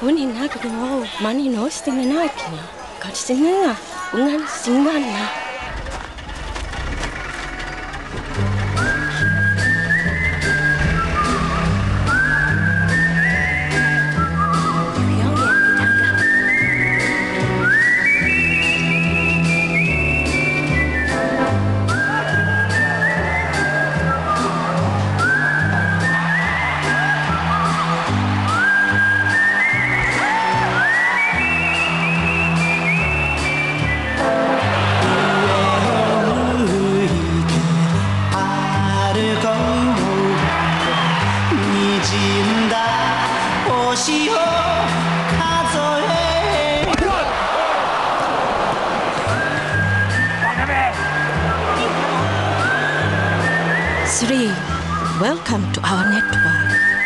혼이 나기로 많이 넣으시면 나기요 같이 는가 응안 신간나 んだ星を数え3 Welcome to our network.